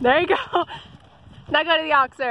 There you go. Now go to the oxer.